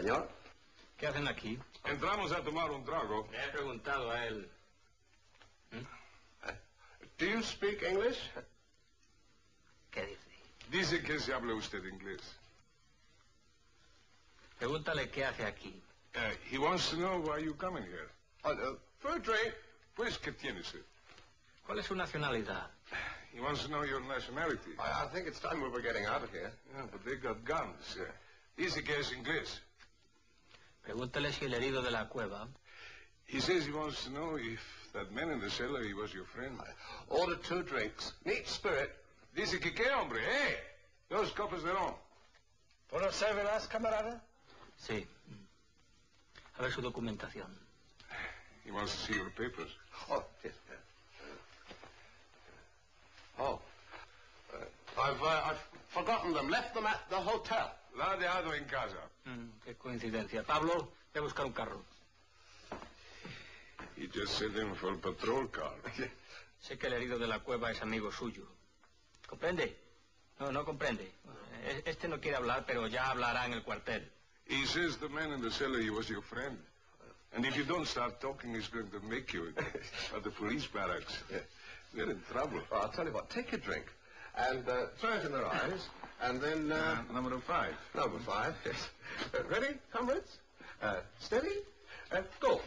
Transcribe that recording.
Señor. ¿Qué hacen aquí? Entramos a tomar un trago. Le he preguntado a él. Do you speak English? ¿Qué dice? Dice que se habla usted inglés. Pregúntale qué hace aquí. Uh, he wants to know why you coming here. Oh, uh, for a drink. Pues, ¿qué tiene usted? ¿Cuál es su nacionalidad? He wants to know your nationality. I, I think it's time we were getting out of here. Yeah, but they got guns. Dice que es inglés. Pregúntale si el herido de la cueva He says he wants to know if that man in the cellar, he was your friend. Order two drinks. Neat spirit. Dice que qué, hombre, eh? Dos copas de ron. ¿Puedo servirlas, camarada? Sí. A ver su documentación. He wants to see your papers. Oh, yes. Oh. Uh, I've, uh, I've forgotten them. Left them at the hotel. La ha dejado en casa. Mm, qué coincidencia. Pablo, voy a buscar un carro. He just sent in for a patrol car. Sé que el herido de la cueva es amigo suyo. ¿Comprende? No, no comprende. E- Este no quiere hablar, pero ya hablará en el cuartel. He says the man in the cellar, he was your friend. And if you don't start talking, he's going to make you at the police barracks. We're in trouble. Well, I'll tell you what. Take a drink. And uh, throw it in their eyes. And then... Uh, Uh, number five. Number five, yes. Uh, ready, comrades? Uh, steady? Uh, go.